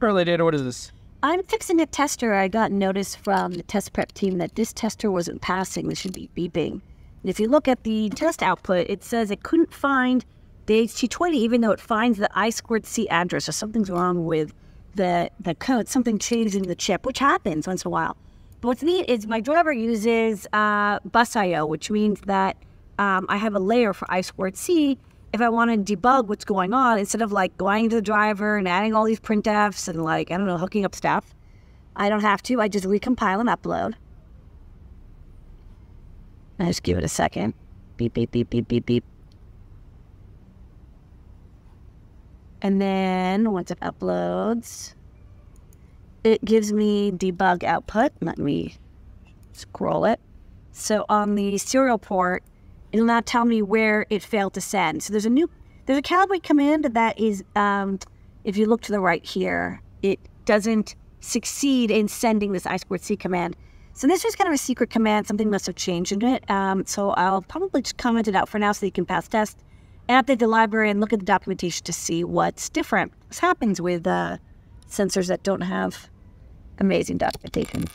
Early data, what is this? I'm fixing a tester. I got notice from the test prep team that this tester wasn't passing. This should be beeping. And if you look at the test output, it says it couldn't find the AHT20, even though it finds the I squared C address. So something's wrong with the, the code. Something changed in the chip, which happens once in a while. But what's neat is my driver uses uh, BusIO, which means that um, I have a layer for I squared C if I want to debug what's going on, instead of like going to the driver and adding all these printfs and like, I don't know, hooking up stuff, I don't have to. I just recompile and upload. I just give it a second. Beep, beep, beep, beep, beep, beep. And then once it uploads, it gives me debug output. Let me scroll it. So on the serial port, it'll now tell me where it failed to send. So there's a new, there's a calibrate command that is, um, if you look to the right here, it doesn't succeed in sending this I squared C command. So this is kind of a secret command. Something must have changed in it. Um, so I'll probably just comment it out for now so you can pass test and update the library and look at the documentation to see what's different. This happens with uh, sensors that don't have amazing documentation.